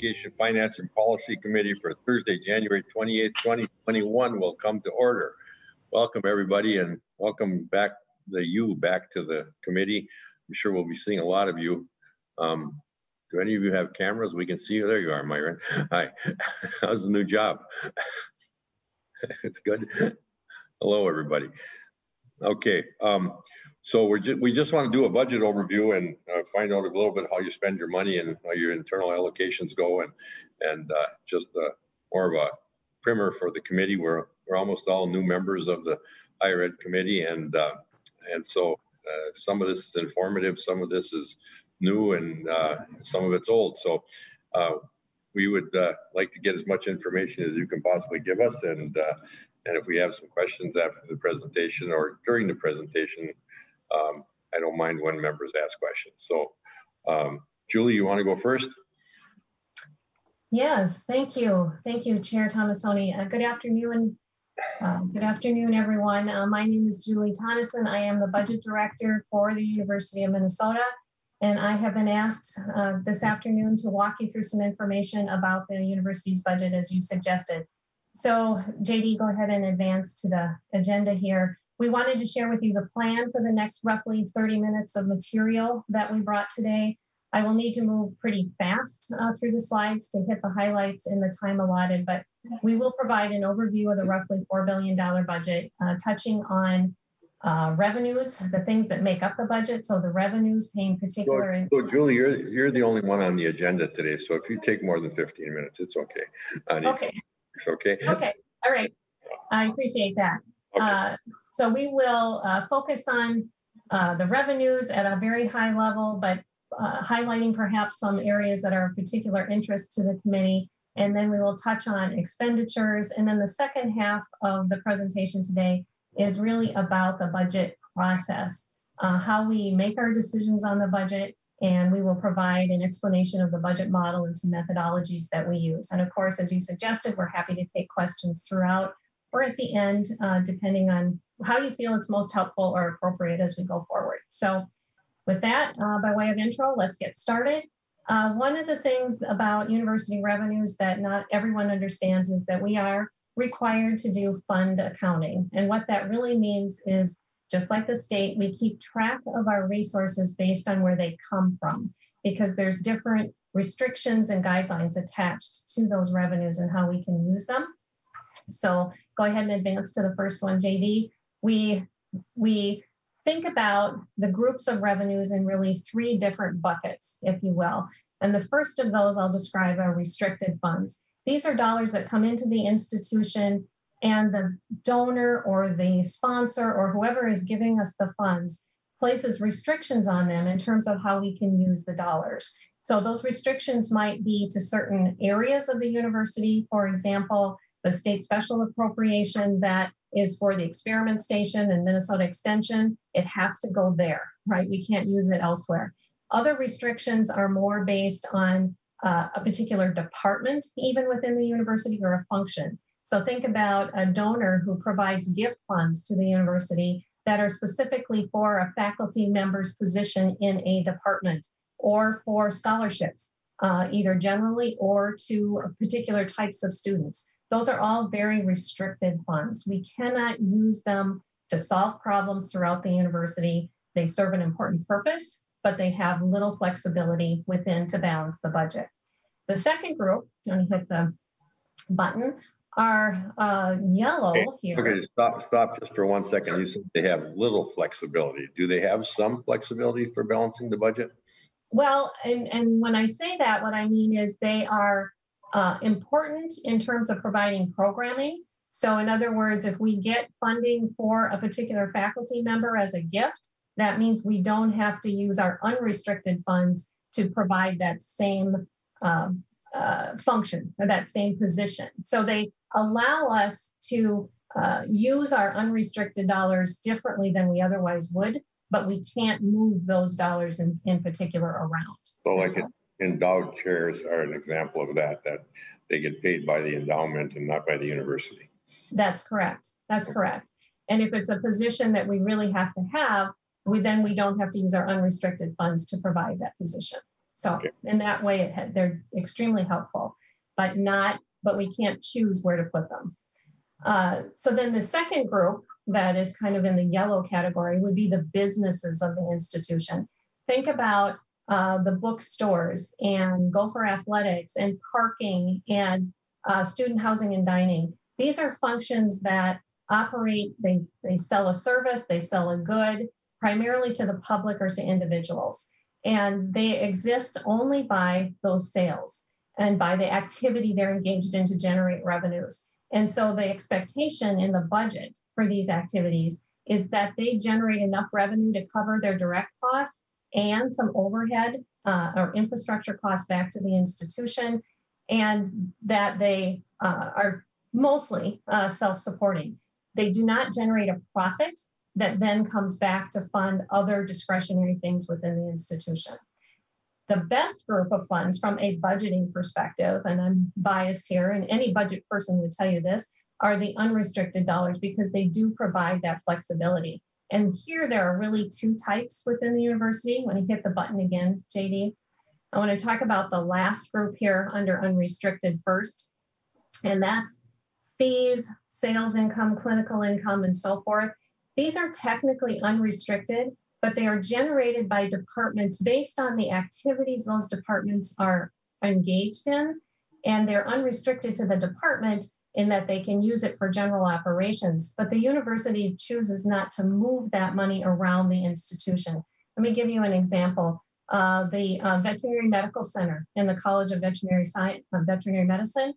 Education, Finance, and Policy Committee for Thursday, January 28th, 2021 will come to order. Welcome, everybody, and welcome back, the you back to the committee. I'm sure we'll be seeing a lot of you. Um, do any of you have cameras? We can see you. There you are, Myron. Hi. How's the new job? it's good. Hello, everybody. Okay. Um, so we're just, we just want to do a budget overview and uh, find out a little bit how you spend your money and how your internal allocations go and and uh, just uh, more of a primer for the committee. We're we're almost all new members of the higher ed committee and uh, and so uh, some of this is informative, some of this is new, and uh, some of it's old. So we would like to get as much information as you can possibly give us and. and if we have some questions after the presentation or during the presentation, um, I don't mind when members ask questions. So um, Julie, you want to go first? Yes, thank you. Thank you, Chair Tomassoni. Uh, good afternoon. Uh, good afternoon, everyone. Uh, my name is Julie Tonneson. I am the budget director for the University of Minnesota. And I have been asked uh, this afternoon to walk you through some information about the university's budget as you suggested. So JD, go ahead and advance to the agenda here. We wanted to share with you the plan for the next roughly 30 minutes of material that we brought today. I will need to move pretty fast uh, through the slides to hit the highlights in the time allotted, but we will provide an overview of the roughly $4 billion budget, uh, touching on uh, revenues, the things that make up the budget. So the revenues paying particular. So, so, Julie, you're, you're the only one on the agenda today. So if you take more than 15 minutes, it's okay. Okay. It's okay. Okay. All right. I appreciate that. Okay. So we will uh, focus on uh, the revenues at a very high level, but uh, highlighting perhaps some areas that are of particular interest to the committee. And then we will touch on expenditures. And then the second half of the presentation today is really about the budget process, uh, how we make our decisions on the budget, and we will provide an explanation of the budget model and some methodologies that we use. And of course, as you suggested, we're happy to take questions throughout or at the end, uh, depending on how you feel it's most helpful or appropriate as we go forward. So with that, uh, by way of intro, let's get started. Uh, one of the things about university revenues that not everyone understands is that we are required to do fund accounting. And what that really means is just like the state, we keep track of our resources based on where they come from because there's different restrictions and guidelines attached to those revenues and how we can use them. So go ahead and advance to the first one, JD. We, we think about the groups of revenues in really three different buckets, if you will. And the first of those I'll describe are restricted funds. These are dollars that come into the institution and the donor or the sponsor or whoever is giving us the funds places restrictions on them in terms of how we can use the dollars. So those restrictions might be to certain areas of the university. For example, the state special appropriation that is for the experiment station and Minnesota Extension, it has to go there, right? We can't use it elsewhere. Other restrictions are more based on uh, a particular department, even within the university, or a function. So think about a donor who provides gift funds to the university that are specifically for a faculty member's position in a department or for scholarships, uh, either generally or to particular types of students. Those are all very restricted funds. We cannot use them to solve problems throughout the university. They serve an important purpose, but they have little flexibility within to balance the budget. The second group, I'm hit the button, are uh, yellow okay. here. Okay, stop, stop just for one second. You said they have little flexibility. Do they have some flexibility for balancing the budget? Well, and, and when I say that, what I mean is they are uh, important in terms of providing programming. So in other words, if we get funding for a particular faculty member as a gift, that means we don't have to use our unrestricted funds to provide that same um, uh, function or that same position. So they allow us to uh, use our unrestricted dollars differently than we otherwise would, but we can't move those dollars in, in particular around. So like endowed chairs are an example of that, that they get paid by the endowment and not by the university. That's correct. That's correct. And if it's a position that we really have to have, we then we don't have to use our unrestricted funds to provide that position. So Okay. in that way, it had, they're extremely helpful, but not, but we can't choose where to put them. Uh, so then the second group that is kind of in the yellow category would be the businesses of the institution. Think about uh, the bookstores and Gopher Athletics and parking and uh, student housing and dining. These are functions that operate, they, they sell a service, they sell a good, primarily to the public or to individuals. And they exist only by those sales and by the activity they're engaged in to generate revenues. And so the expectation in the budget for these activities is that they generate enough revenue to cover their direct costs and some overhead uh, or infrastructure costs back to the institution, and that they uh, are mostly uh, self supporting. They do not generate a profit that then comes back to fund other discretionary things within the institution. The best group of funds from a budgeting perspective, and I'm biased here, and any budget person would tell you this, are the unrestricted dollars because they do provide that flexibility. And here there are really two types within the university. When you hit the button again, JD, I want to talk about the last group here under unrestricted first, and that's fees, sales income, clinical income, and so forth. These are technically unrestricted, but they are generated by departments based on the activities those departments are engaged in. And they're unrestricted to the department in that they can use it for general operations. But the university chooses not to move that money around the institution. Let me give you an example. Uh, the uh, Veterinary Medical Center in the College of Veterinary Science, uh, Veterinary Medicine,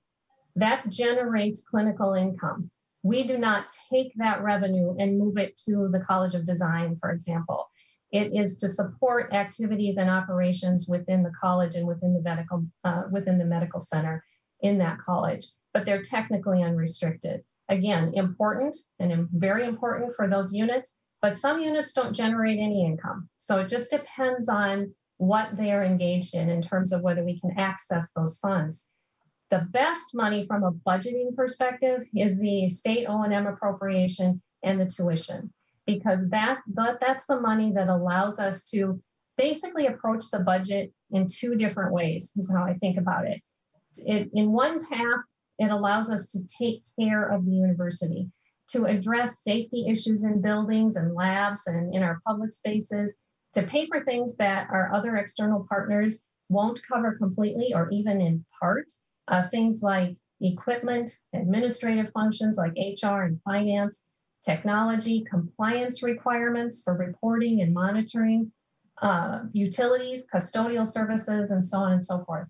that generates clinical income. We do not take that revenue and move it to the College of Design, for example. It is to support activities and operations within the college and within the medical uh, within the medical center in that college, but they're technically unrestricted. Again, important and very important for those units, but some units don't generate any income. So it just depends on what they are engaged in in terms of whether we can access those funds. The best money from a budgeting perspective is the state O&M appropriation and the tuition because that, that that's the money that allows us to basically approach the budget in two different ways is how I think about it. it. In one path, it allows us to take care of the university, to address safety issues in buildings and labs and in our public spaces, to pay for things that our other external partners won't cover completely or even in part. Uh, things like equipment, administrative functions like HR and finance, technology, compliance requirements for reporting and monitoring, uh, utilities, custodial services, and so on and so forth.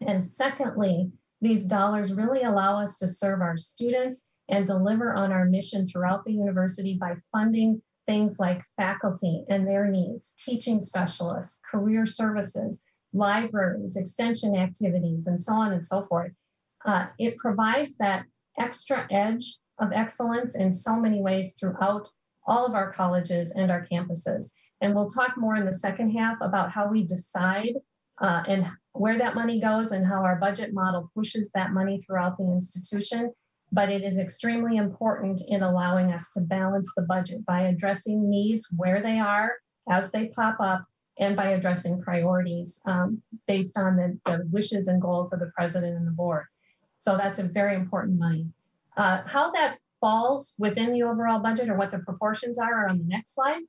And secondly, these dollars really allow us to serve our students and deliver on our mission throughout the university by funding things like faculty and their needs, teaching specialists, career services, libraries, extension activities, and so on and so forth. Uh, it provides that extra edge of excellence in so many ways throughout all of our colleges and our campuses. And we'll talk more in the second half about how we decide uh, and where that money goes and how our budget model pushes that money throughout the institution. But it is extremely important in allowing us to balance the budget by addressing needs where they are as they pop up and by addressing priorities um, based on the, the wishes and goals of the president and the board. So that's a very important money. Uh, how that falls within the overall budget or what the proportions are, are on the next slide.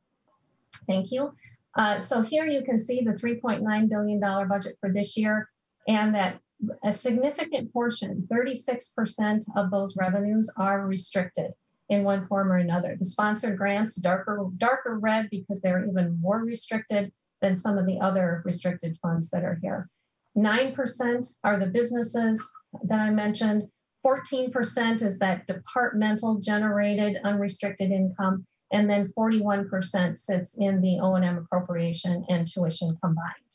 Thank you. Uh, so here you can see the $3.9 billion budget for this year and that a significant portion, 36% of those revenues are restricted in one form or another. The sponsored grants, darker, darker red because they're even more restricted than some of the other restricted funds that are here. 9% are the businesses that I mentioned. 14% is that departmental generated unrestricted income. And then 41% sits in the O&M appropriation and tuition combined.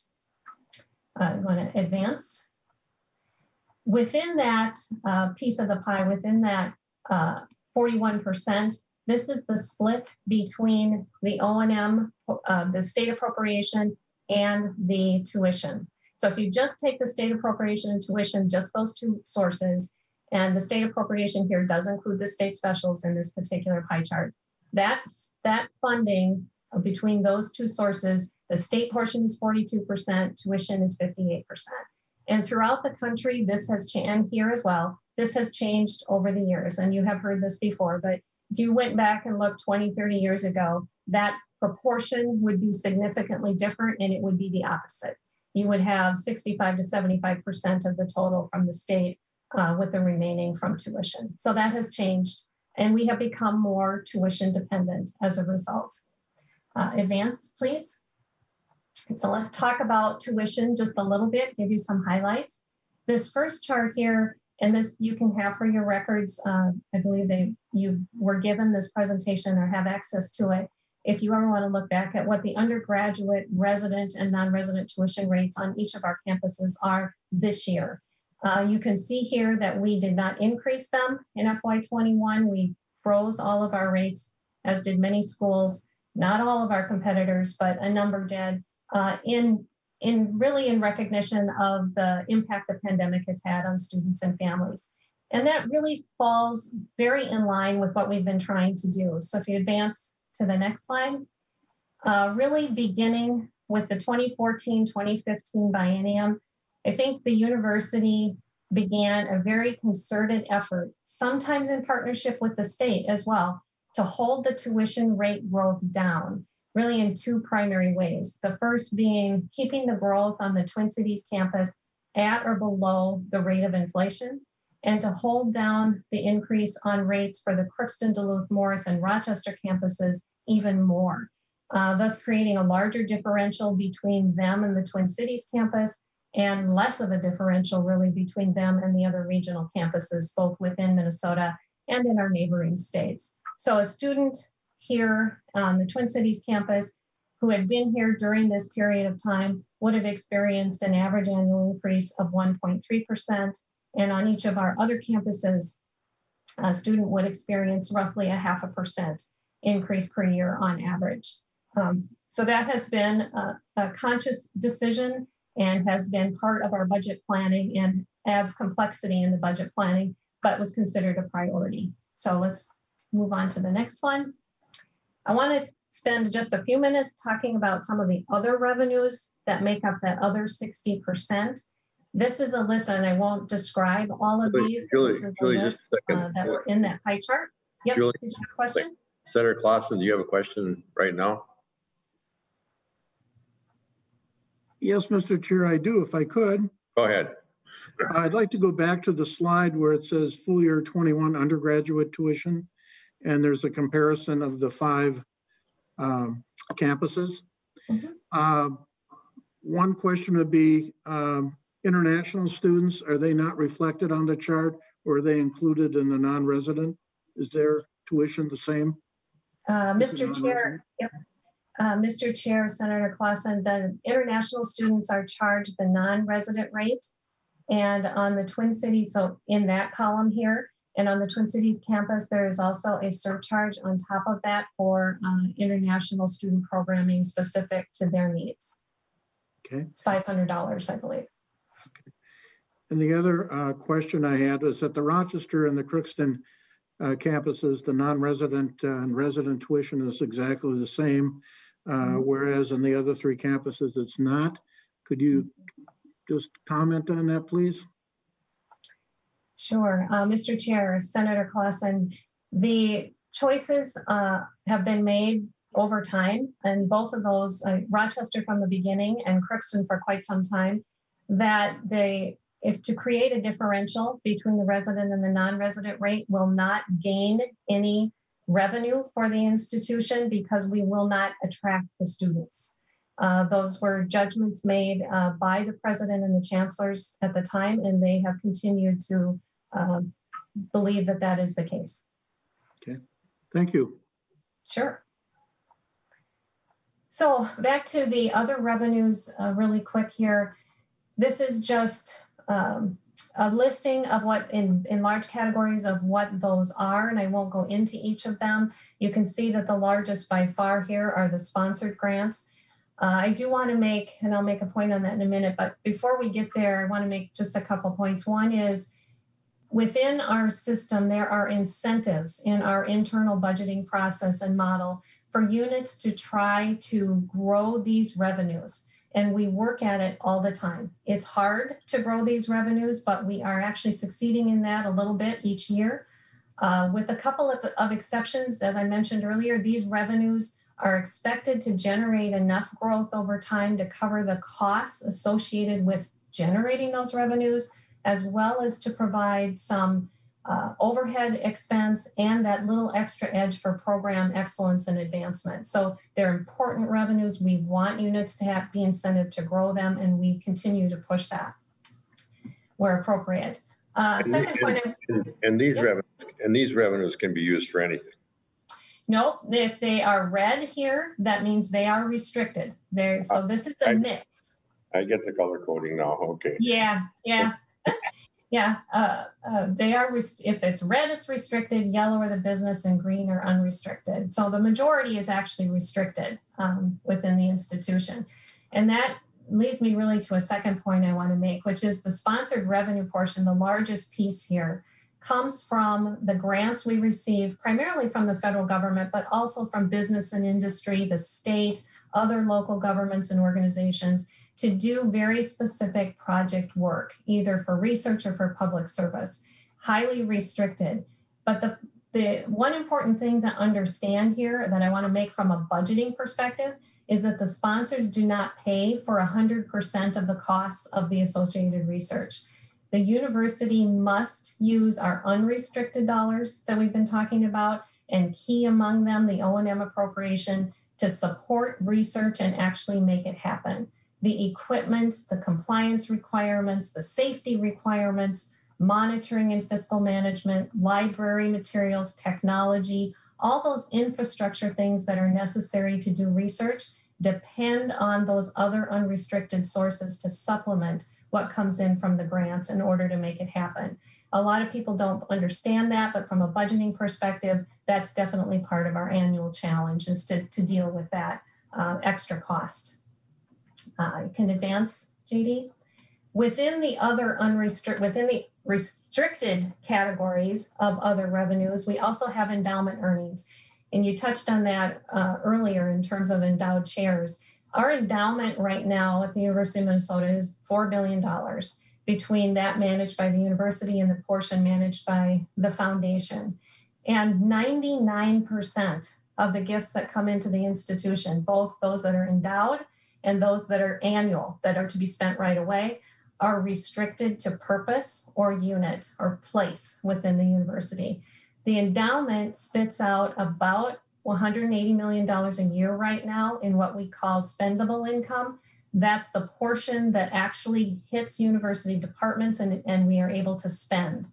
Uh, I want to advance. Within that uh, piece of the pie, within that uh, 41%, this is the split between the O&M, uh, the state appropriation, and the tuition. So if you just take the state appropriation and tuition, just those two sources, and the state appropriation here does include the state specials in this particular pie chart, that, that funding between those two sources, the state portion is 42%, tuition is 58%. And throughout the country, this has changed, here as well, this has changed over the years. And you have heard this before, but if you went back and looked 20, 30 years ago, that proportion would be significantly different and it would be the opposite. You would have 65 to 75% of the total from the state uh, with the remaining from tuition. So that has changed and we have become more tuition dependent as a result. Uh, advance, please. So let's talk about tuition just a little bit, give you some highlights. This first chart here, and this you can have for your records. Uh, I believe they you were given this presentation or have access to it. If you ever want to look back at what the undergraduate, resident, and non-resident tuition rates on each of our campuses are this year. Uh, you can see here that we did not increase them in FY21. We froze all of our rates, as did many schools. Not all of our competitors, but a number did. Uh, in in really in recognition of the impact the pandemic has had on students and families. And that really falls very in line with what we've been trying to do. So if you advance to the next slide, uh, really beginning with the 2014-2015 biennium, I think the university began a very concerted effort, sometimes in partnership with the state as well, to hold the tuition rate growth down, really in two primary ways. The first being keeping the growth on the Twin Cities campus at or below the rate of inflation, and to hold down the increase on rates for the Crookston, Duluth, Morris, and Rochester campuses even more, uh, thus creating a larger differential between them and the Twin Cities campus and less of a differential really between them and the other regional campuses, both within Minnesota and in our neighboring states. So a student here on the Twin Cities campus who had been here during this period of time would have experienced an average annual increase of 1.3%. And on each of our other campuses, a student would experience roughly a half a percent increase per year on average. Um, so that has been a, a conscious decision and has been part of our budget planning and adds complexity in the budget planning, but was considered a priority. So let's move on to the next one. I want to spend just a few minutes talking about some of the other revenues that make up that other 60%. This is a list, and I won't describe all of these. Julie, this is Julie, the just list uh, that were in that pie chart. Yep, Julie, did you have a question? Senator Clausen, do you have a question right now? Yes, Mr. Chair, I do, if I could. Go ahead. I'd like to go back to the slide where it says full year 21 undergraduate tuition. And there's a comparison of the five um, campuses. Mhm. Uh, One question would be, um, international students, are they not reflected on the chart? Or are they included in the non-resident? Is their tuition the same? Uh, Mr. Chair, non-resident? Uh, Mr. Chair, Senator Clausen, the international students are charged the non-resident rate. And on the Twin Cities, so in that column here, and on the Twin Cities campus, there is also a surcharge on top of that for uh, international student programming specific to their needs. Okay. It's $500, I believe. Okay. And the other uh, question I had was that the Rochester and the Crookston uh, campuses, the non-resident uh, and resident tuition is exactly the same, uh, whereas in the other three campuses, it's not. Could you just comment on that, please? Sure. Uh, Mr. Chair, Senator Clausen, the choices uh, have been made over time, and both of those, uh, Rochester from the beginning and Crookston for quite some time, that they, if to create a differential between the resident and the non-resident rate will not gain any revenue for the institution because we will not attract the students. Uh, those were judgments made uh, by the president and the chancellors at the time, and they have continued to um, believe that that is the case. Okay, thank you. Sure. So back to the other revenues uh, really quick here. This is just um, a listing of what in, in large categories of what those are, and I won't go into each of them. You can see that the largest by far here are the sponsored grants. Uh, I do want to make, and I'll make a point on that in a minute, but before we get there, I want to make just a couple points. One is within our system, there are incentives in our internal budgeting process and model for units to try to grow these revenues. And we work at it all the time. It's hard to grow these revenues, but we are actually succeeding in that a little bit each year. Uh, with a couple of, of exceptions, as I mentioned earlier, these revenues are expected to generate enough growth over time to cover the costs associated with generating those revenues, as well as to provide some uh, overhead expense and that little extra edge for program excellence and advancement. So they're important revenues. We want units to have be incentive to grow them, and we continue to push that where appropriate. Uh, And- second point, And and these Yep. revenues, and these revenues can be used for anything. Nope, if they are red here, that means they are restricted. There, so this is a I- mix. I get the color coding now, okay. Yeah, yeah. Yeah, uh, uh, they are, rest- if it's red, it's restricted, yellow are the business, and green are unrestricted. So the majority is actually restricted um, within the institution. And that leads me really to a second point I want to make, which is the sponsored revenue portion, the largest piece here, comes from the grants we receive primarily from the federal government, but also from business and industry, the state, other local governments and organizations to do very specific project work, either for research or for public service, highly restricted. But the, the one important thing to understand here that I want to make from a budgeting perspective is that the sponsors do not pay for 100% of the costs of the associated research. The university must use our unrestricted dollars that we've been talking about and key among them the O&M appropriation to support research and actually make it happen the equipment, the compliance requirements, the safety requirements, monitoring and fiscal management, library materials, technology, all those infrastructure things that are necessary to do research depend on those other unrestricted sources to supplement what comes in from the grants in order to make it happen. A lot of people don't understand that, but from a budgeting perspective, that's definitely part of our annual challenge is to, to deal with that uh, extra cost. Uh, you can advance, JD. Within the other unrestricted, within the restricted categories of other revenues, we also have endowment earnings. And you touched on that uh, earlier in terms of endowed chairs. Our endowment right now at the University of Minnesota is $4 billion between that managed by the university and the portion managed by the foundation. And 99% of the gifts that come into the institution, both those that are endowed and those that are annual, that are to be spent right away, are restricted to purpose or unit or place within the university. The endowment spits out about $180 million a year right now in what we call spendable income. That's the portion that actually hits university departments and, and we are able to spend.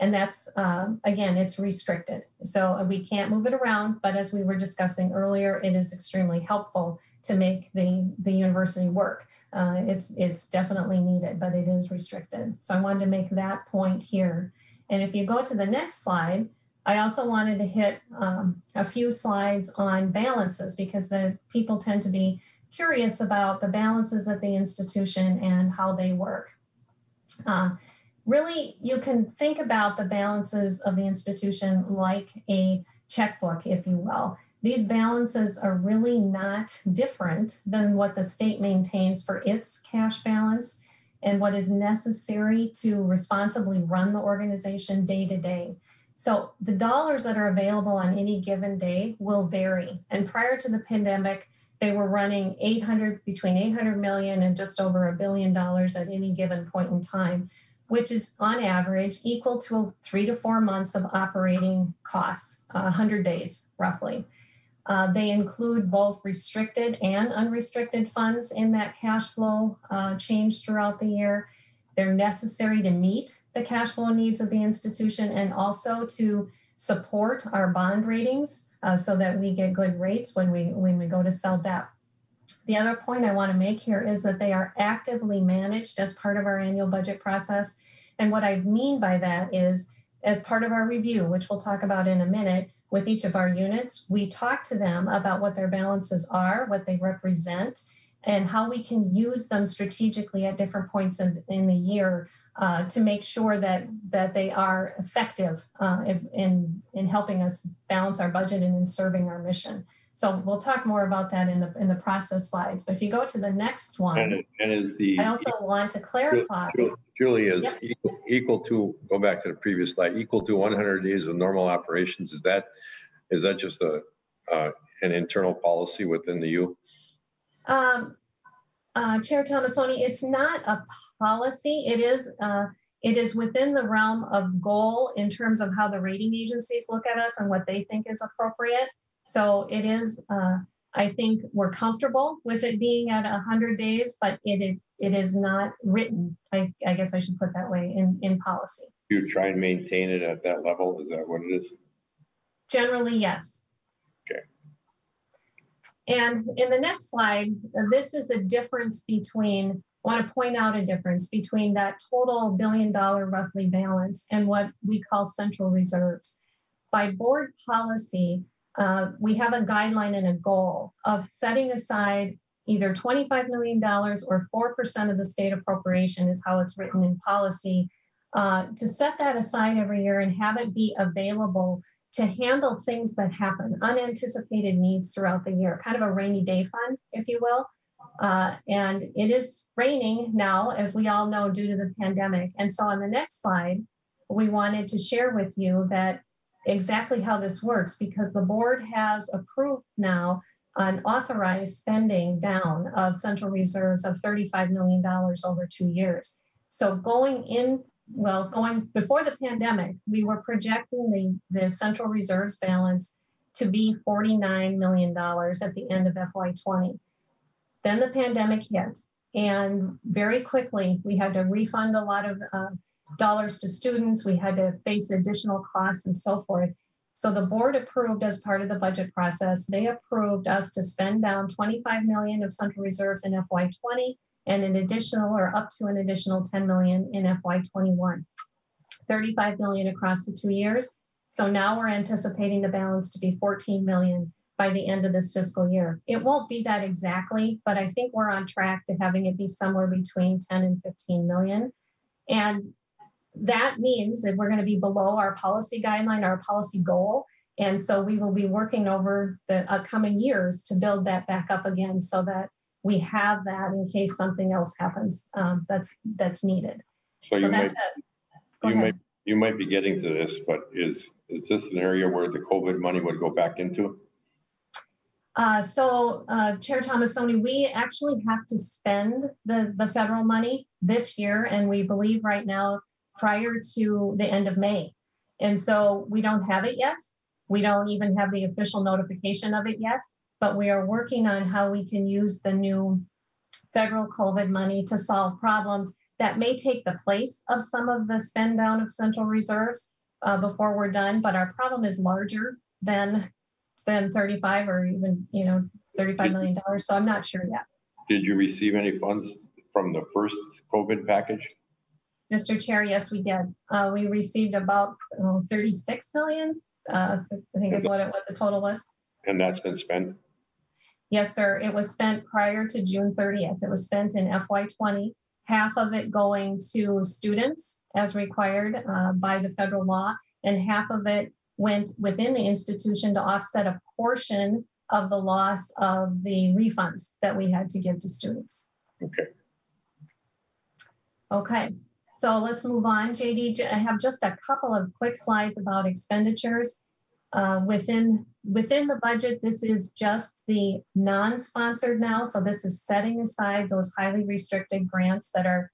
And that's, um, again, it's restricted. So we can't move it around. But as we were discussing earlier, it is extremely helpful to make the, the university work. Uh, it's, it's definitely needed, but it is restricted. So I wanted to make that point here. And if you go to the next slide, I also wanted to hit um, a few slides on balances because the people tend to be curious about the balances at the institution and how they work. Uh, really, you can think about the balances of the institution like a checkbook, if you will. These balances are really not different than what the state maintains for its cash balance and what is necessary to responsibly run the organization day to day. So the dollars that are available on any given day will vary. And prior to the pandemic, they were running 800 between 800 million and just over a billion dollars at any given point in time, which is on average equal to three to four months of operating costs, uh, 100 days roughly. Uh, they include both restricted and unrestricted funds in that cash flow uh, change throughout the year. They're necessary to meet the cash flow needs of the institution and also to support our bond ratings uh, so that we get good rates when we when we go to sell debt. The other point I want to make here is that they are actively managed as part of our annual budget process. And what I mean by that is as part of our review, which we'll talk about in a minute, with each of our units, we talk to them about what their balances are, what they represent, and how we can use them strategically at different points in, in the year uh, to make sure that that they are effective uh, in in helping us balance our budget and in serving our mission. So we'll talk more about that in the, in the process slides. But if you go to the next one, it- and is the, I also want to clarify, Julie is Yep. equal- equal to, go back to the previous slide, equal to 100 days of normal operations. Is that, is that just a, uh, an internal policy within the U? um, uh, Chair Tomassoni, it's not a policy. It is, uh, it is within the realm of goal in terms of how the rating agencies look at us and what they think is appropriate. So it is, uh, I think we're comfortable with it being at 100 days, but it, it, is not written, I, I guess I should put that way, in, in policy. You try and maintain it at that level? Is that what it is? Generally, yes. Okay. And in the next slide, this is a difference between, I want to point out a difference between that total billion dollar roughly balance and what we call central reserves. By board policy, uh, we have a guideline and a goal of setting aside either $25 million or 4% of the state appropriation is how it's written in policy, uh, to set that aside every year and have it be available to handle things that happen, unanticipated needs throughout the year, kind of a rainy day fund, if you will. Uh, and it is raining now, as we all know, due to the pandemic. And so on the next slide, we wanted to share with you that exactly how this works because the board has approved now an authorized spending down of central reserves of $35 million over two years. So going in well, going before the pandemic, we were projecting the, the central reserves balance to be $49 million at the end of FY20. Then the pandemic hit, and very quickly we had to refund a lot of uh, dollars to students. We had to face additional costs and so forth. So the board approved as part of the budget process, they approved us to spend down 25 million of central reserves in FY20 and an additional or up to an additional 10 million in FY21. 35 million across the two years. So now we're anticipating the balance to be 14 million by the end of this fiscal year. It won't be that exactly, but I think we're on track to having it be somewhere between 10 and 15 million. And that means that we're going to be below our policy guideline, our policy goal. And so we will be working over the upcoming years to build that back up again so that we have that in case something else happens um, that's that's needed. So So you might, that's. You ahead. you might be getting to this, but is, is this an area where the COVID money would go back into? Uh, so, uh, Chair Tomassoni, we actually have to spend the, the federal money this year, and we believe right now prior to the end of May. And so we don't have it yet. We don't even have the official notification of it yet, but we are working on how we can use the new federal COVID money to solve problems that may take the place of some of the spend down of central reserves uh, before we're done. But our problem is larger than than 35 or even, you know, $35 million. So I'm not sure yet. Did you receive any funds from the first COVID package? Mr. Chair, yes, we did. Uh, we received about uh, 36 million. Uh, I think is what it, what the total was. And that's been spent? Yes, sir. It was spent prior to June 30th. It was spent in FY20, half of it going to students as required uh, by the federal law, and half of it went within the institution to offset a portion of the loss of the refunds that we had to give to students. Okay. Okay, so let's move on. JD, I have just a couple of quick slides about expenditures. Uh, within, within the budget, this is just the non-sponsored now. So this is setting aside those highly restricted grants that are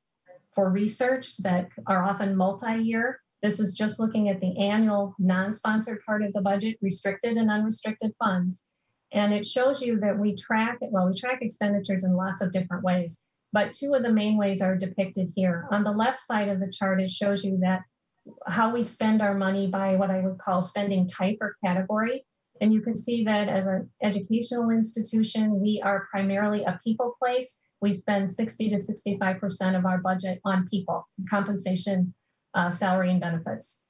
for research that are often multi-year. This is just looking at the annual non-sponsored part of the budget, restricted and unrestricted funds. And it shows you that we track, it, well, we track expenditures in lots of different ways but two of the main ways are depicted here. On the left side of the chart, it shows you that how we spend our money by what I would call spending type or category. And you can see that as an educational institution, we are primarily a people place. We spend 60 to 65% of our budget on people, compensation, uh, salary, and benefits.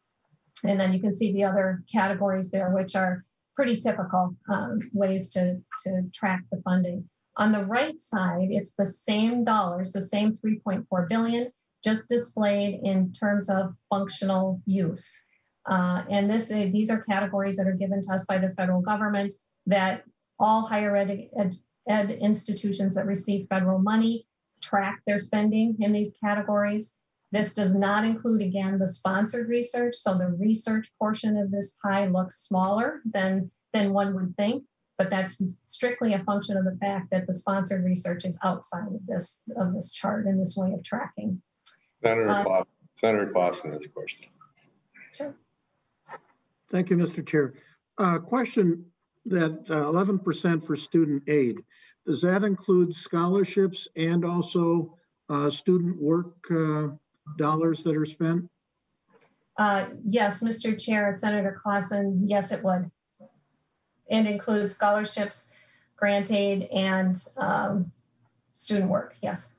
And then you can see the other categories there, which are pretty typical um, ways to, to track the funding. On the right side, it's the same dollars, the same 3.4 billion, just displayed in terms of functional use. Uh, and this, these are categories that are given to us by the federal government that all higher ed, ed, ed institutions that receive federal money track their spending in these categories. This does not include, again, the sponsored research. So the research portion of this pie looks smaller than, than one would think, but that's strictly a function of the fact that the sponsored research is outside of this, of this chart and this way of tracking. Senator Uh, Clausen, Senator Clausen has a question. Sure. Thank you, Mr. Chair. Uh, Question that uh, eleven percent for student aid, does that include scholarships and also uh, student work uh, dollars that are spent? Uh, yes, Mr. Chair, Senator Clausen, yes, it would. And includes scholarships, grant aid, and um, student work, yes.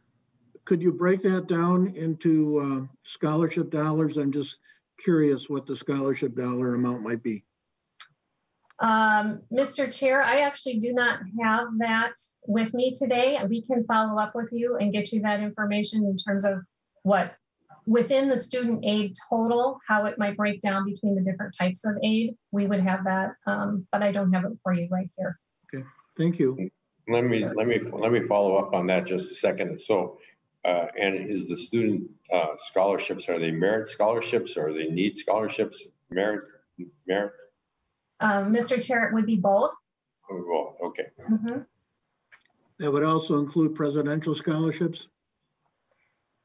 Could you break that down into uh, scholarship dollars? I'm just curious what the scholarship dollar amount might be. Um, Mr. Chair, I actually do not have that with me today. We can follow up with you and get you that information in terms of what within the student aid total, how it might break down between the different types of aid. We would have that, um, but I don't have it for you right here. Okay, thank you. Let me, let me, let me follow up on that just a second. So, uh, and is the student, uh, scholarships, are they merit scholarships or are they need scholarships? Merit, merit? Um, Mr. Chair, it would be both. Well, Okay, Mhm. That would also include presidential scholarships?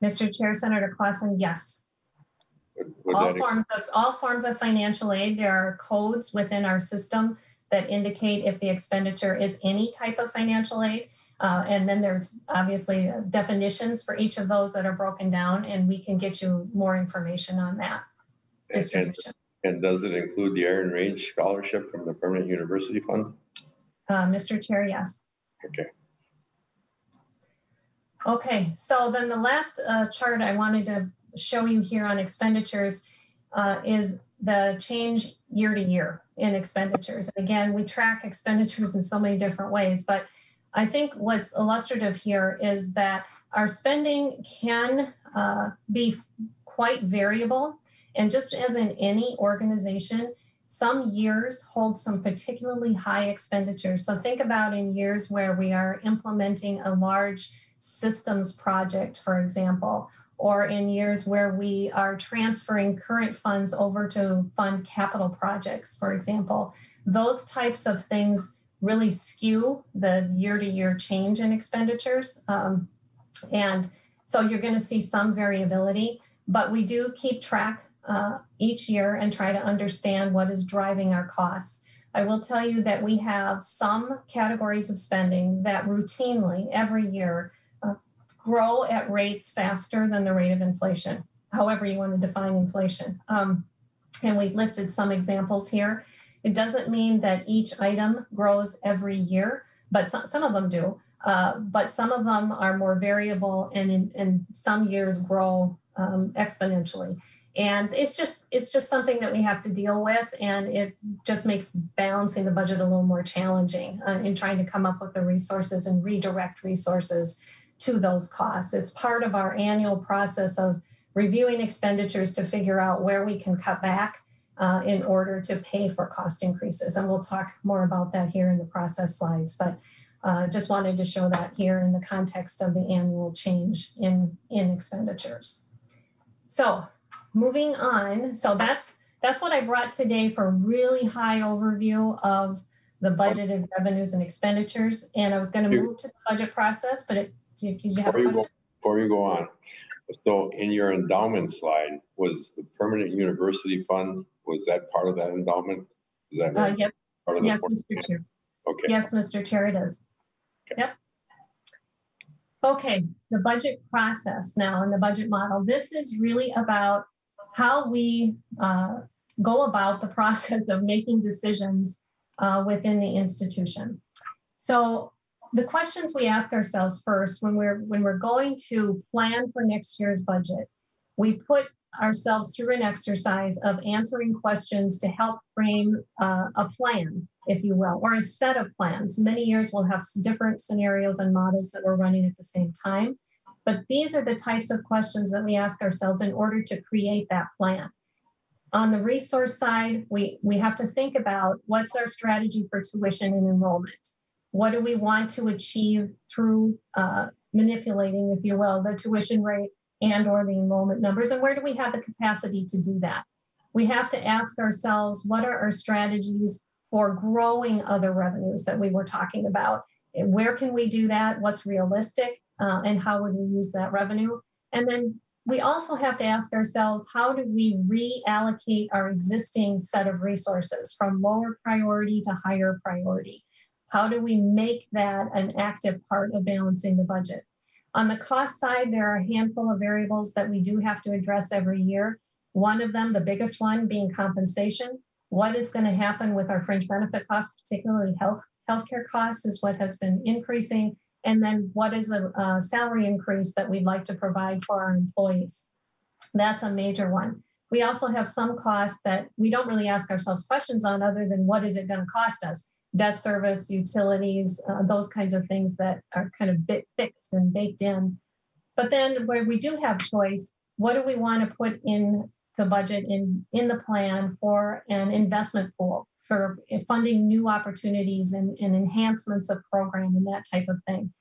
Mr. Chair, Senator Clausen, yes. Would- would All that- forms of, all forms of financial aid, there are codes within our system that indicate if the expenditure is any type of financial aid. Uh, and then there's obviously definitions for each of those that are broken down, and we can get you more information on that and- and- distribution. And does it include the Iron Range Scholarship from the Permanent University Fund? Uh, Mr. Chair, yes. Okay, Okay, so then the last uh, chart I wanted to show you here on expenditures uh, is the change year to year in expenditures. And again, we track expenditures in so many different ways, but I think what's illustrative here is that our spending can uh, be quite variable. And just as in any organization, some years hold some particularly high expenditures. So think about in years where we are implementing a large systems project, for example, or in years where we are transferring current funds over to fund capital projects, for example. Those types of things really skew the year to year change in expenditures. Um, and so you're going to see some variability, but we do keep track uh, each year and try to understand what is driving our costs. I will tell you that we have some categories of spending that routinely every year grow at rates faster than the rate of inflation, however you want to define inflation. Um, and we've listed some examples here. It doesn't mean that each item grows every year, but some, some of them do. Uh, but some of them are more variable and in, in some years grow um, exponentially and it's just it's just something that we have to deal with and it just makes balancing the budget a little more challenging uh, in trying to come up with the resources and redirect resources to those costs. It's part of our annual process of reviewing expenditures to figure out where we can cut back uh, in order to pay for cost increases. And we'll talk more about that here in the process slides but uh, just wanted to show that here in the context of the annual change in in expenditures. So moving on. So that's that's what i brought today for a really high overview of the budgeted revenues and expenditures. And i was going to move to the budget process but it, did you have before you go, before you go on, so in your endowment slide, was the Permanent University Fund, was that part of that endowment? Is that uh, yes part of yes mr chair Okay, Yes, Mr. Chair, it is. Yep. Okay, the budget process now and the budget model. This is really about how we uh, go about the process of making decisions uh, within the institution. So the questions we ask ourselves first when we're when we're going to plan for next year's budget, we put ourselves through an exercise of answering questions to help frame uh, a plan if you will, or a set of plans. Many years we'll have different scenarios and models that we're running at the same time. But these are the types of questions that we ask ourselves in order to create that plan. On the resource side, we, we have to think about what's our strategy for tuition and enrollment. What do we want to achieve through uh, manipulating, if you will, the tuition rate and or the enrollment numbers? And where do we have the capacity to do that? We have to ask ourselves, what are our strategies for growing other revenues that we were talking about? Where can we do that? What's realistic? Uh, and how would we use that revenue? And then we also have to ask ourselves, how do we reallocate our existing set of resources from lower priority to higher priority? How do we make that an active part of balancing the budget? On the cost side, there are a handful of variables that we do have to address every year. One of them, the biggest one, being compensation. What is going to happen with our fringe benefit costs, particularly health healthcare costs, is what has been increasing. And then what is a, a salary increase that we'd like to provide for our employees? That's a major one. We also have some costs that we don't really ask ourselves questions on other than what is it going to cost us? Debt service, utilities, uh, those kinds of things that are kind of bit fixed and baked in. But then where we do have choice, what do we want to put in the budget in, in the plan for an investment pool for funding new opportunities and, and enhancements of program and that type of thing?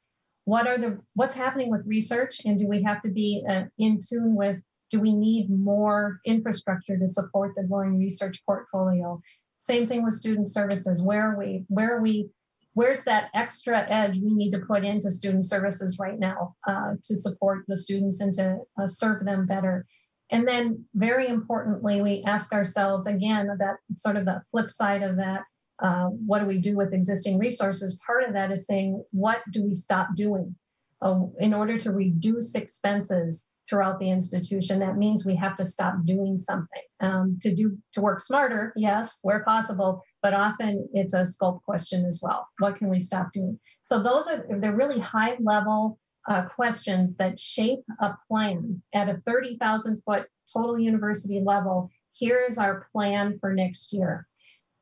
What are the what's happening with research and do we have to be uh, in tune with do we need more infrastructure to support the growing research portfolio? Same thing with student services. Where are we? Where are we? Where's that extra edge we need to put into student services right now uh, to support the students and to uh, serve them better? And then, very importantly, we ask ourselves again that sort of the flip side of that uh, what do we do with existing resources? Part of that is saying, what do we stop doing? Uh, in order to reduce expenses throughout the institution, that means we have to stop doing something. Um, to do to work smarter, yes, where possible, but often it's a scope question as well. What can we stop doing? So those are they're really high level uh, questions that shape a plan at a 30,000 foot total university level. Here's our plan for next year.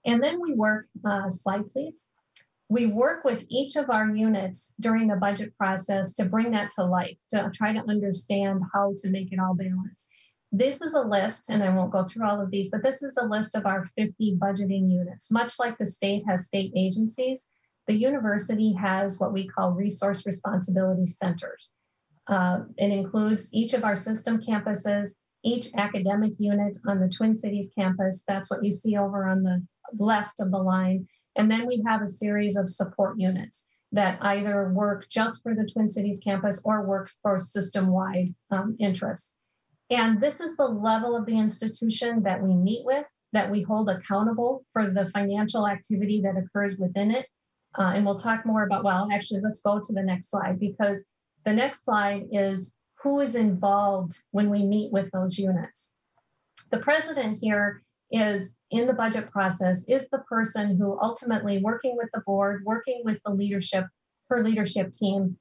And then we work, uh, slide please. We work with each of our units during the budget process to bring that to life, to try to understand how to make it all balance. This is a list, and I won't go through all of these, but this is a list of our 50 budgeting units. Much like the state has state agencies, the university has what we call resource responsibility centers. Uh, it includes each of our system campuses, each academic unit on the Twin Cities campus. That's what you see over on the left of the line. And then we have a series of support units that either work just for the Twin Cities campus or work for system-wide um, interests. And this is the level of the institution that we meet with, that we hold accountable for the financial activity that occurs within it. Uh, and we'll talk more about, well, actually, let's go to the next slide because the next slide is who is involved when we meet with those units. The president here is in the budget process is the person who ultimately working with the board working with the leadership her leadership team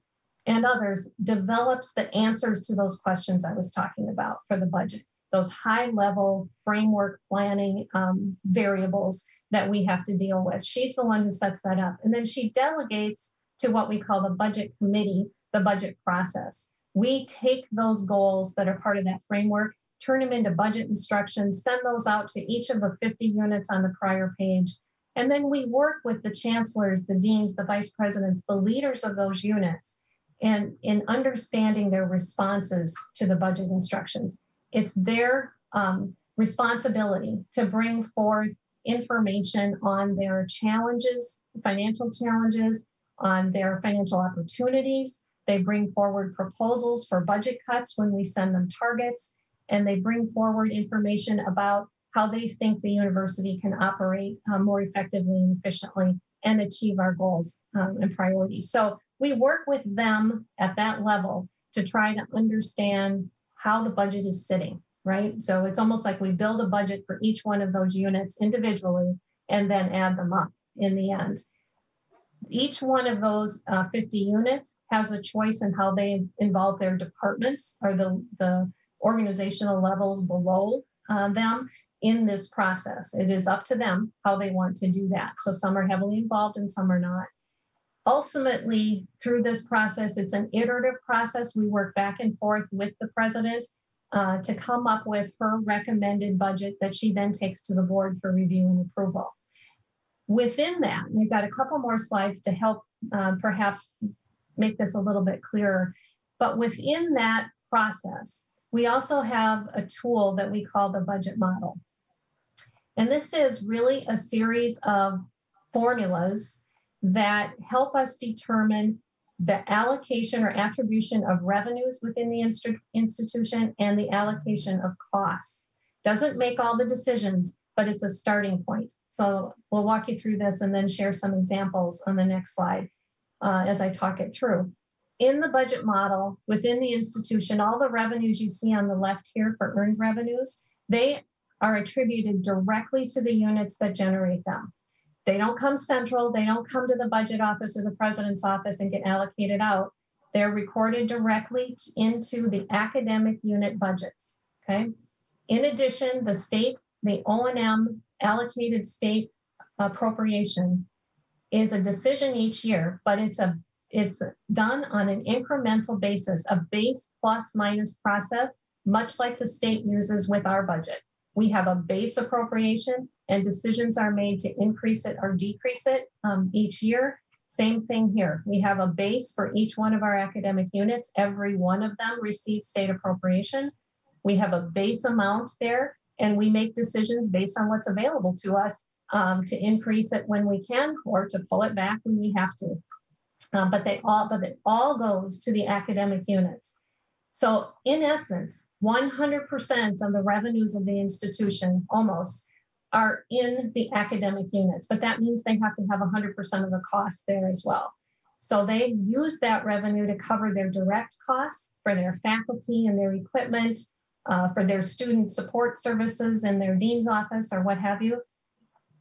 and others develops the answers to those questions i was talking about for the budget. Those high level framework planning um, variables that we have to deal with. She's the one who sets that up. And then she delegates to what we call the budget committee the budget process. We take those goals that are part of that framework turn them into budget instructions, send those out to each of the 50 units on the prior page. And then we work with the chancellors, the deans, the vice presidents, the leaders of those units and in understanding their responses to the budget instructions. It's their um, responsibility to bring forth information on their challenges, financial challenges, on their financial opportunities. They bring forward proposals for budget cuts when we send them targets and they bring forward information about how they think the university can operate um, more effectively and efficiently and achieve our goals um, and priorities. So we work with them at that level to try to understand how the budget is sitting, right? So it's almost like we build a budget for each one of those units individually and then add them up in the end. Each one of those uh, 50 units has a choice in how they involve their departments or the, the organizational levels below uh, them in this process. It is up to them how they want to do that. So some are heavily involved and some are not. Ultimately, through this process, it's an iterative process. We work back and forth with the president uh, to come up with her recommended budget that she then takes to the board for review and approval. Within that, we've got a couple more slides to help um, perhaps make this a little bit clearer. But within that process, we also have a tool that we call the budget model. And this is really a series of formulas that help us determine the allocation or attribution of revenues within the inst- institution and the allocation of costs. Doesn't make all the decisions, but it's a starting point. So we'll walk you through this and then share some examples on the next slide uh, as I talk it through. In the budget model within the institution, all the revenues you see on the left here for earned revenues, they are attributed directly to the units that generate them. They don't come central, they don't come to the budget office or the president's office and get allocated out. They're recorded directly into the academic unit budgets, okay? In addition, the state, the O&M allocated state appropriation is a decision each year, but it's a it's done on an incremental basis, a base plus minus process, much like the state uses with our budget. We have a base appropriation and decisions are made to increase it or decrease it um, each year. Same thing here. We have a base for each one of our academic units. Every one of them receives state appropriation. We have a base amount there and we make decisions based on what's available to us um, to increase it when we can or to pull it back when we have to. Um, but they all, but it all goes to the academic units. So in essence, 100% of the revenues of the institution almost are in the academic units, but that means they have to have 100% of the cost there as well. So they use that revenue to cover their direct costs for their faculty and their equipment, uh, for their student support services in their dean's office or what have you.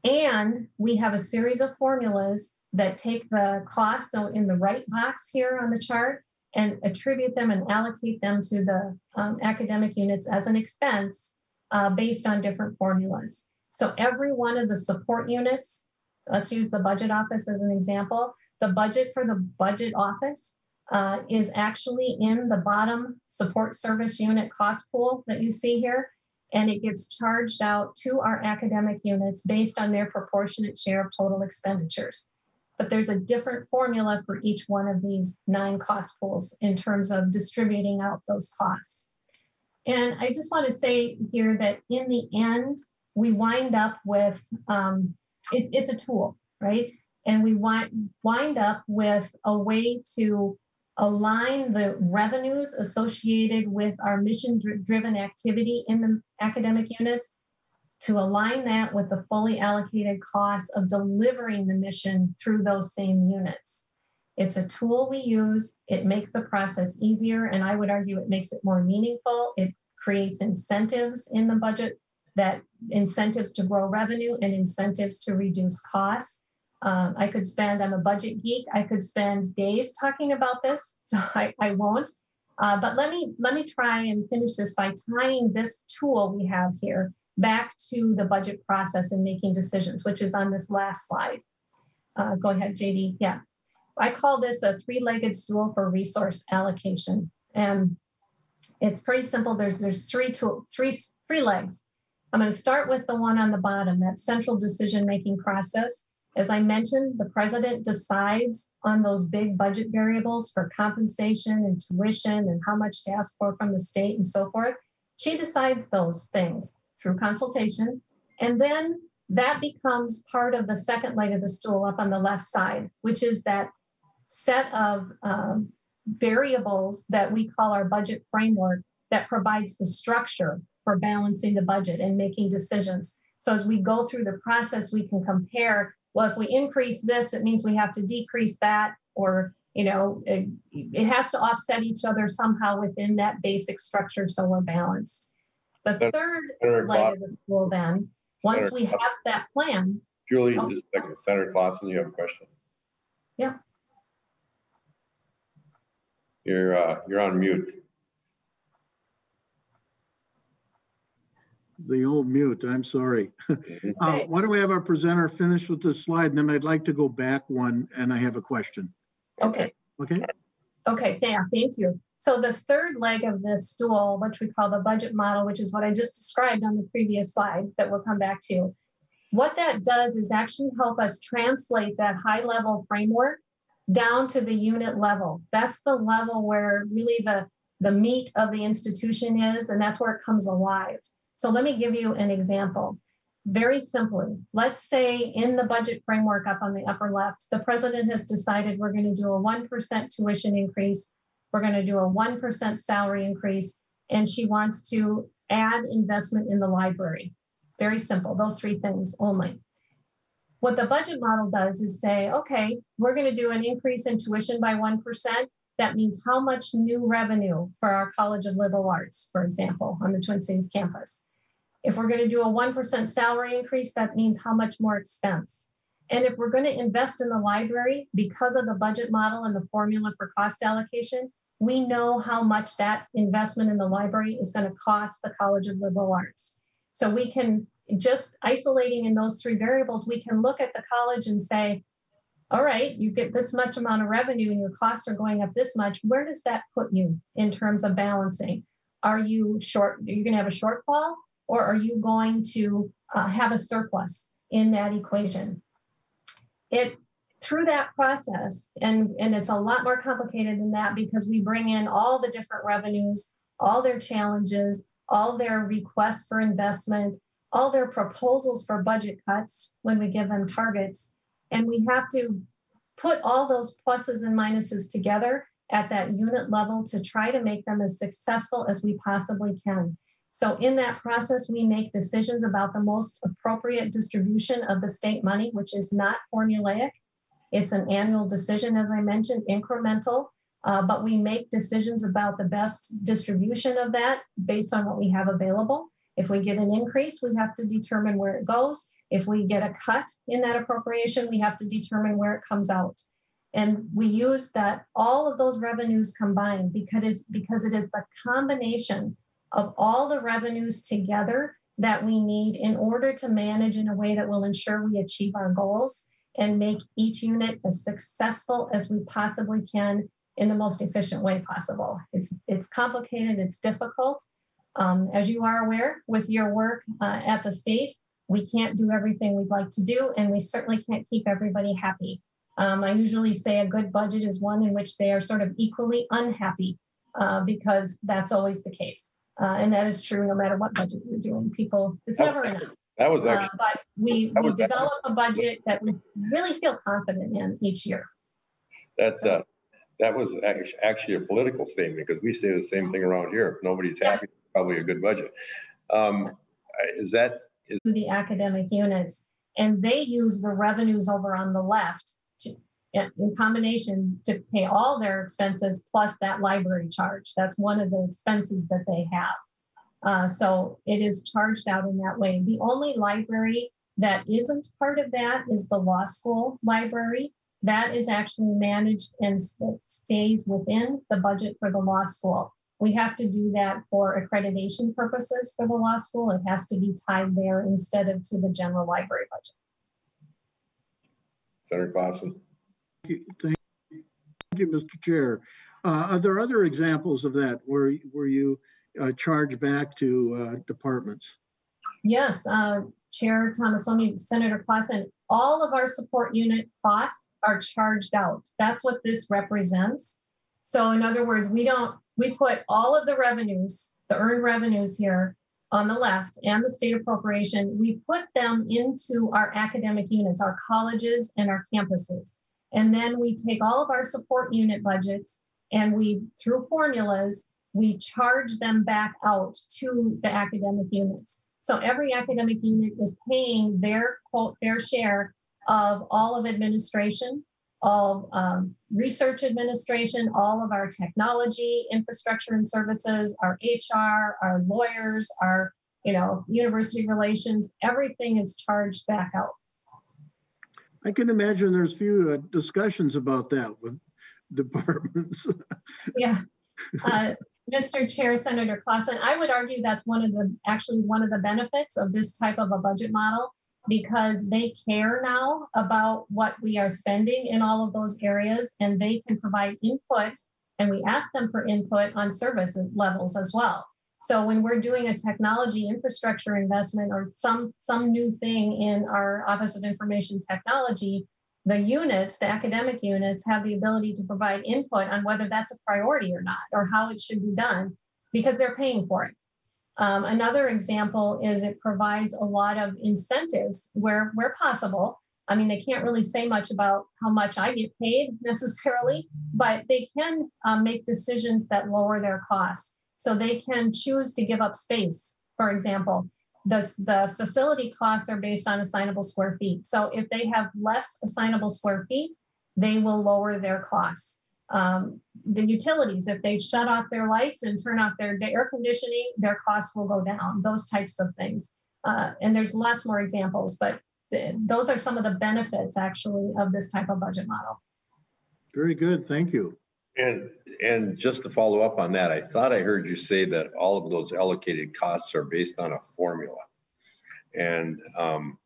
And we have a series of formulas that take the costs, in the right box here on the chart, and attribute them and allocate them to the um, academic units as an expense uh, based on different formulas. So every one of the support units, let's use the budget office as an example, the budget for the budget office uh, is actually in the bottom support service unit cost pool that you see here. And it gets charged out to our academic units based on their proportionate share of total expenditures but there's a different formula for each one of these nine cost pools in terms of distributing out those costs. And I just want to say here that in the end, we wind up with, um, it, it's a tool, right? And we wind, wind up with a way to align the revenues associated with our mission driven activity in the academic units to align that with the fully allocated costs of delivering the mission through those same units. It's a tool we use. It makes the process easier, and I would argue it makes it more meaningful. It creates incentives in the budget that incentives to grow revenue and incentives to reduce costs. Um, I could spend, I'm a budget geek, I could spend days talking about this, so I, I won't. Uh, but let me let me try and finish this by tying this tool we have here back to the budget process and making decisions, which is on this last slide. Uh, go ahead, JD. Yeah. I call this a three-legged stool for resource allocation. And it's pretty simple. There's there's three tool, three, three legs. I'm going to start with the one on the bottom, that central decision-making process. As I mentioned, the president decides on those big budget variables for compensation and tuition and how much to ask for from the state and so forth. She decides those things through consultation. And then that becomes part of the second leg of the stool up on the left side, which is that set of um, variables that we call our budget framework that provides the structure for balancing the budget and making decisions. So as we go through the process, we can compare, well, if we increase this, it means we have to decrease that, or you know, it, it has to offset each other somehow within that basic structure so we're balanced. The third leg of the school then, once Senator we have that plan, Julie, Oh. just a second. Senator Clausen, you have a question? Yeah. You're, uh, you're on mute. The old mute, I'm sorry. Mhm. Uh, Okay. Why don't we have our presenter finish with this slide, and then I'd like to go back one, and I have a question. okay, Okay? okay, yeah, thank you. So the third leg of this stool, which we call the budget model, which is what I just described on the previous slide that we'll come back to. What that does is actually help us translate that high level framework down to the unit level. That's the level where really the, the meat of the institution is, and that's where it comes alive. So let me give you an example. Very simply, let's say in the budget framework up on the upper left, the president has decided we're going to do a 1% tuition increase, we're going to do a 1% salary increase, and she wants to add investment in the library. Very simple, those three things only. What the budget model does is say, okay, we're going to do an increase in tuition by 1%. That means how much new revenue for our College of Liberal Arts, for example, on the Twin Cities campus. If we're going to do a 1% salary increase, that means how much more expense. And if we're going to invest in the library because of the budget model and the formula for cost allocation, we know how much that investment in the library is going to cost the College of Liberal Arts. So we can just isolating in those three variables, we can look at the college and say, all right, you get this much amount of revenue and your costs are going up this much. Where does that put you in terms of balancing? Are you short? Are you going to have a shortfall or are you going to uh, have a surplus in that equation? It through that process, and, and it's a lot more complicated than that because we bring in all the different revenues, all their challenges, all their requests for investment, all their proposals for budget cuts when we give them targets. And we have to put all those pluses and minuses together at that unit level to try to make them as successful as we possibly can. So in that process, we make decisions about the most appropriate distribution of the state money, which is not formulaic. It's an annual decision, as I mentioned, incremental, uh, but we make decisions about the best distribution of that based on what we have available. If we get an increase, we have to determine where it goes. If we get a cut in that appropriation, we have to determine where it comes out. And we use that all of those revenues combined because, because it is the combination of all the revenues together that we need in order to manage in a way that will ensure we achieve our goals and make each unit as successful as we possibly can in the most efficient way possible. It's, it's complicated, it's difficult, um, as you are aware, with your work uh, at the state, we can't do everything we'd like to do, and we certainly can't keep everybody happy. Um, I usually say a good budget is one in which they are sort of equally unhappy uh, because that's always the case. Uh, and that is true no matter what budget we're doing. People, it's never that, enough. That was Uh, actually, but we, we was- develop a budget that we really feel confident in each year. that, uh, that was actually a political statement because we say the same thing around here. If nobody's happy, probably a good budget. Um, is that, to the academic units, and they use the revenues over on the left to, in in combination to pay all their expenses plus that library charge. That's one of the expenses that they have. Uh, so it is charged out in that way. The only library that isn't part of that is the law school library. That is actually managed and stays within the budget for the law school. We have to do that for accreditation purposes for the law school. It has to be tied there instead of to the general library budget. Senator Clausen? Thank you, Thank you, Mr. Chair. Uh, Are there other examples of that where, where you uh, charge back to uh, departments? Yes, uh, Chair Tomassoni, Senator Clausen, all of our support unit costs are charged out. That's what this represents. So in other words, we don't, we put all of the revenues, the earned revenues here on the left and the state appropriation, we put them into our academic units, our colleges and our campuses. And then we take all of our support unit budgets and we, through formulas, we charge them back out to the academic units. So every academic unit is paying their quote fair share of all of administration, of um, research administration, all of our technology, infrastructure and services, our HR, our lawyers, our you know university relations. Everything is charged back out. I can imagine there's few uh, discussions about that with departments. Yeah. Uh, Mr. Chair, Senator Clausen, I would argue that's one of the, actually one of the benefits of this type of a budget model because they care now about what we are spending in all of those areas and they can provide input and we ask them for input on service levels as well. So when we're doing a technology infrastructure investment or some some new thing in our Office of Information Technology, the units, the academic units, have the ability to provide input on whether that's a priority or not, or how it should be done, because they're paying for it. Um, another example is it provides a lot of incentives where where possible. I mean, they can't really say much about how much I get paid necessarily, but they can um, make decisions that lower their costs. So they can choose to give up space, for example. The, the facility costs are based on assignable square feet. So if they have less assignable square feet, they will lower their costs. Um, the utilities, if they shut off their lights and turn off their air conditioning, their costs will go down, those types of things. Uh, and there's lots more examples, but th- those are some of the benefits actually of this type of budget model. Very good, thank you. And, and just to follow up on that, I thought I heard you say that all of those allocated costs are based on a formula. And um,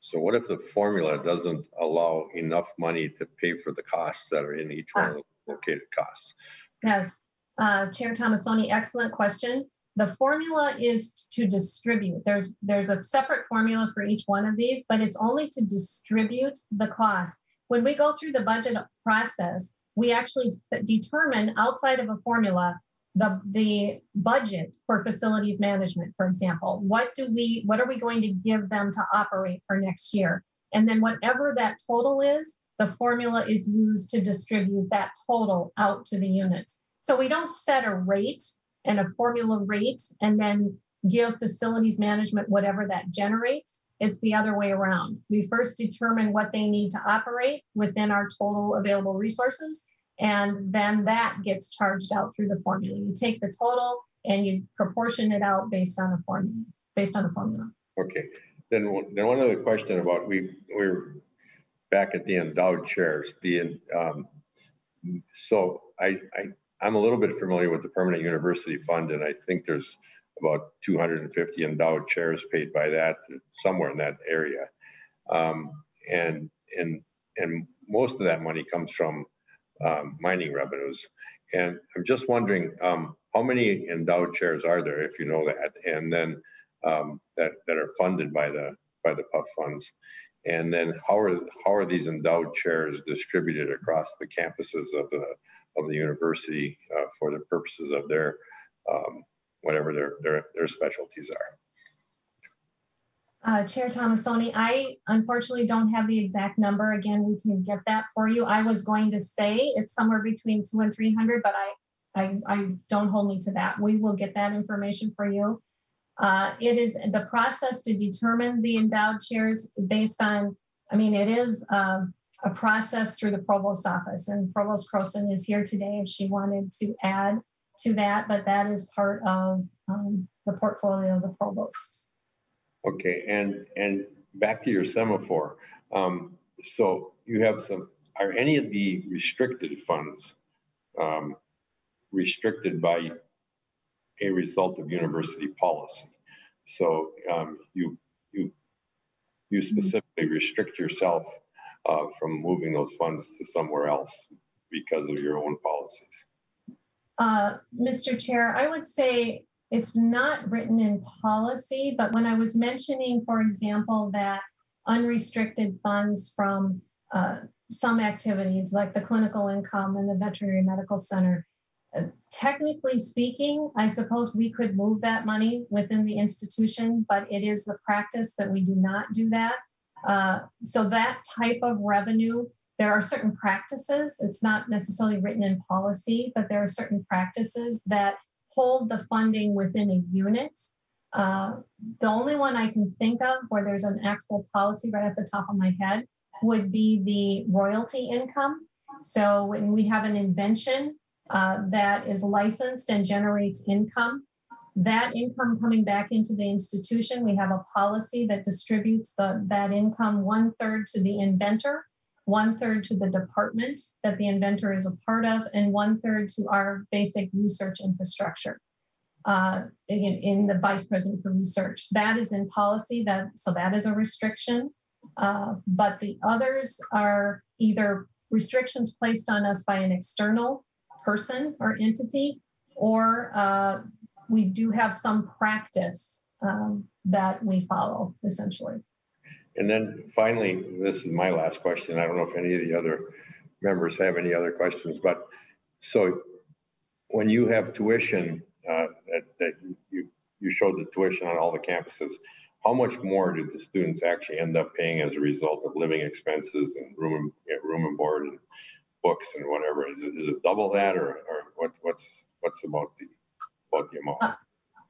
so what if the formula doesn't allow enough money to pay for the costs that are in each one of the located costs? Yes, uh, Chair Tomassoni, excellent question. The formula is to distribute. There's there's a separate formula for each one of these, but it's only to distribute the cost. When we go through the budget process, we actually determine outside of a formula the the budget for facilities management for example. What do we what are we going to give them to operate for next year? And then whatever that total is the formula is used to distribute that total out to the units. So we don't set a rate and a formula rate and then give facilities management whatever that generates it's the other way around we first determine what they need to operate within our total available resources and then that gets charged out through the formula. You take the total and you proportion it out based on a formula, based on a formula. Okay, then, one- then one other question about, we, we're back at the endowed chairs, the, um, so I, I, I'm a little bit familiar with the permanent university fund and I think there's about 250 endowed chairs paid by that, somewhere in that area. Um, and, and, and most of that money comes from um, mining revenues. And I'm just wondering, um, how many endowed chairs are there, if you know that, and then um, that that are funded by the by the PUF funds, and then how are how are these endowed chairs distributed across the campuses of the of the university uh, for the purposes of their um, whatever their their their specialties are? Uh, Chair Tomassoni, I unfortunately don't have the exact number. Again, we can get that for you. I was going to say it's somewhere between two and 300, but I, I, I don't hold me to that. We will get that information for you. Uh, it is the process to determine the endowed chairs based on, I mean, it is um, a process through the provost office and Provost Croson is here today if she wanted to add to that, but that is part of um, the portfolio of the provost. Okay, and, and back to your semaphore. Um, so you have some, are any of the restricted funds um, restricted by a result of university policy? So um, you, you, you specifically restrict yourself uh, from moving those funds to somewhere else because of your own policies? Uh, Mr. Chair, I would say it's not written in policy, but when I was mentioning, for example, that unrestricted funds from uh, some activities like the clinical income and the veterinary medical center, uh, technically speaking, I suppose we could move that money within the institution, but it is the practice that we do not do that. Uh, so that type of revenue, there are certain practices. It's not necessarily written in policy, but there are certain practices that hold the funding within a unit. Uh, the only one I can think of where there's an actual policy right at the top of my head would be the royalty income. So when we have an invention uh, that is licensed and generates income, that income coming back into the institution, we have a policy that distributes the, that income one third to the inventor one third to the department that the inventor is a part of, and one third to our basic research infrastructure. Uh, in, in, the vice president for research, that is in policy. That so that is a restriction. Uh, but the others are either restrictions placed on us by an external person or entity, or uh, we do have some practice um, that we follow essentially. And then finally, this is my last question. I don't know if any of the other members have any other questions, but so when you have tuition, uh, that, that you, you showed the tuition on all the campuses, how much more did the students actually end up paying as a result of living expenses and room, and you know, room and board and books and whatever? Is it, is it double that or, or what's, what's, what's about the, about the amount?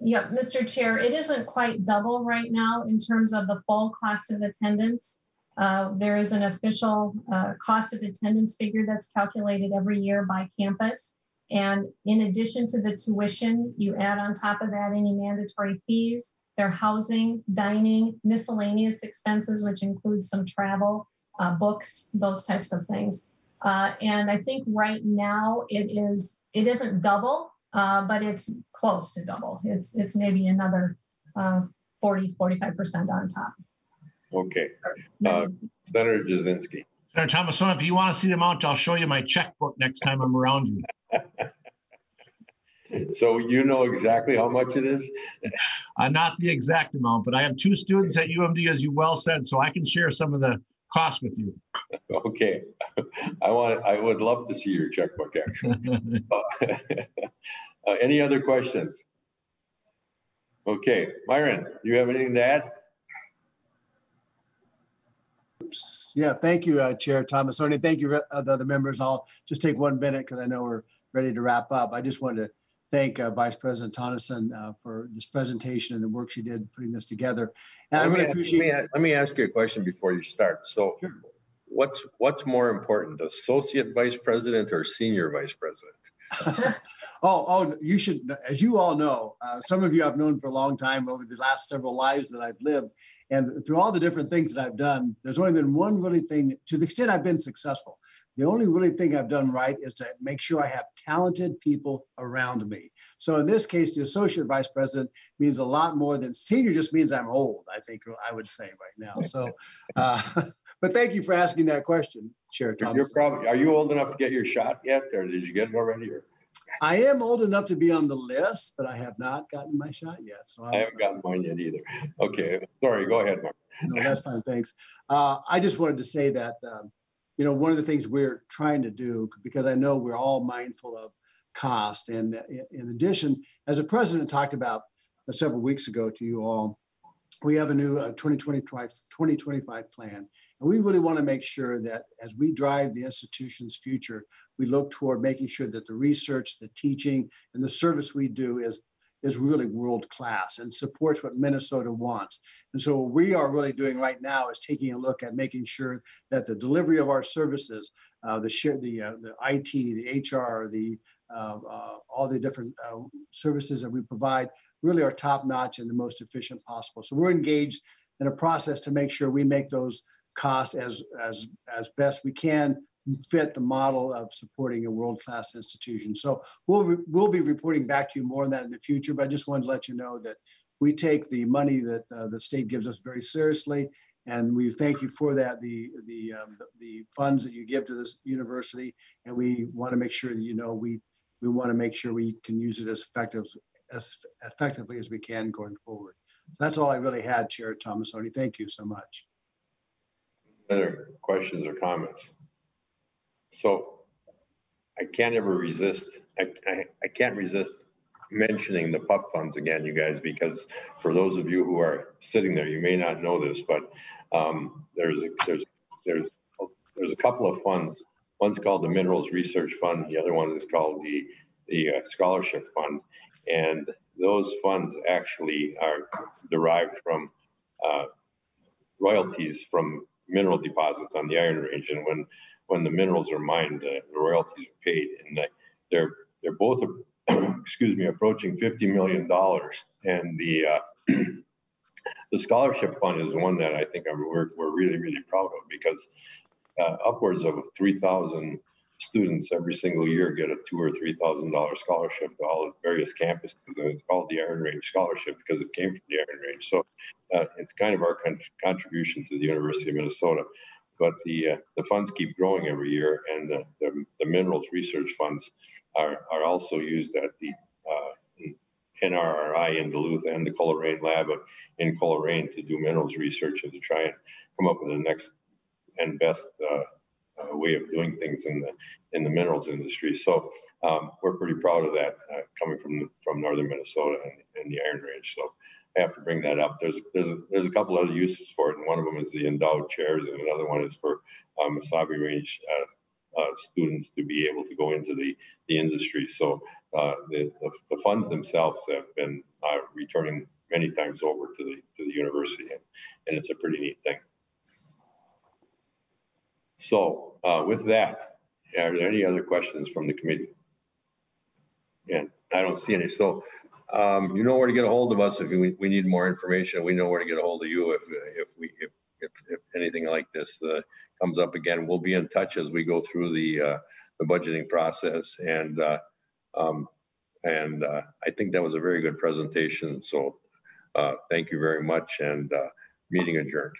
Yeah, Mr. Chair, it isn't quite double right now in terms of the full cost of attendance. Uh, There is an official uh, cost of attendance figure that's calculated every year by campus. And in addition to the tuition, you add on top of that any mandatory fees, their housing, dining, miscellaneous expenses, which includes some travel, uh, books, those types of things. Uh, And I think right now it is, it isn't double, uh, but it's close to double. It's, it's maybe another uh, 40, 45% on top. Okay, Uh, Senator Jasinski. Senator Thomasson, if you want to see the amount, I'll show you my checkbook next time I'm around you. So you know exactly how much it is? Uh, not the exact amount, but I have two students at UMD, as you well said, so I can share some of the costs with you. Okay, I want, I would love to see your checkbook, actually. Uh, Any other questions? Okay, Myron, do you have anything to add? Yeah, thank you, uh, Chair Thomas. And thank you, uh, the other members. I'll just take one minute because I know we're ready to wrap up. I just wanted to thank uh, Vice President Tonneson uh, for this presentation and the work she did putting this together. And I Let me really ask- appreciate. Let me, let me ask you a question before you start. So Sure. what's, what's more important, associate vice president or senior vice president? Oh, oh, you should, as you all know, uh, some of you I've known for a long time over the last several lives that I've lived. And through all the different things that I've done, there's only been one really thing, to the extent I've been successful, the only really thing I've done right is to make sure I have talented people around me. So in this case, the associate vice president means a lot more than senior just means I'm old, I think I would say right now. So, uh, but thank you for asking that question, Chair You're- You're probably, are you old enough to get your shot yet, or did you get it already? Or I am old enough to be on the list, but I have not gotten my shot yet. So I I'm, haven't gotten mine yet either. Okay, sorry, go ahead, Mark. no, that's fine. Thanks. Uh, I just wanted to say that, um, you know, one of the things we're trying to do, because I know we're all mindful of cost. And in- addition, as the president talked about uh, several weeks ago to you all, we have a new uh, 2025, 2025 plan. And we really want to make sure that as we drive the institution's future, we look toward making sure that the research, the teaching, and the service we do is is really world class and supports what Minnesota wants. And so what we are really doing right now is taking a look at making sure that the delivery of our services, uh, the share, the uh, the IT, the HR, the uh, uh, all the different uh, services that we provide really are top notch and the most efficient possible. So we're engaged in a process to make sure we make those costs as as as best we can fit the model of supporting a world-class institution. So we'll re- we'll be reporting back to you more on that in the future. But I just wanted to let you know that we take the money that uh, the state gives us very seriously, and we thank you for that. The the um, the- funds that you give to this university, and we want to make sure that you know we we want to make sure we can use it as effective as effectively as we can going forward. That's all I really had, Chair Tomassoni. Thank you so much. Other questions or comments? So I can't ever resist, I, I, I can't resist mentioning the PUF funds again, you guys, because for those of you who are sitting there, you may not know this, but um, there's, there's, there's, there's a couple of funds. One's called the Minerals Research Fund, the other one is called the, the uh, Scholarship Fund. And those funds actually are derived from uh, royalties from mineral deposits on the Iron Range. And when, when the minerals are mined, the the royalties are paid. And they- they're, they're both, excuse me, approaching $50 million. And the, uh, the scholarship fund is one that I think I'm, we're, we're really, really proud of because uh, upwards of 3,000 students every single year get a two or three thousand dollar scholarship to all the various campuses. And it's called the Iron Range Scholarship because it came from the Iron Range. So uh, it's kind of our con- contribution to the University of Minnesota. But the uh, the funds keep growing every year, and the, the, the minerals research funds are, are also used at the uh, NRRI in Duluth and the Coleraine Lab in Coleraine to do minerals research and to try and come up with the next and best uh, uh, way of doing things in the in the minerals industry. So um, we're pretty proud of that uh, coming from from northern Minnesota and, and, the Iron Range. So I have to bring that up. There's there's a, there's a couple other uses for it, and one of them is the endowed chairs, and another one is for um, Mesabi Range uh, uh, students to be able to go into the the industry. So uh, the, the, the funds themselves have been uh, returning many times over to the to the university, and, and it's a pretty neat thing. So uh, with that, are there any other questions from the committee? And I don't see any. So um, you know where to get a hold of us if we, we need more information. We know where to get a hold of you if if we if if, if anything like this uh, comes up again. We'll be in touch as we go through the uh, the budgeting process and uh, um, and uh, I think that was a very good presentation. So uh, thank you very much and uh, meeting adjourned.